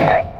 Yeah.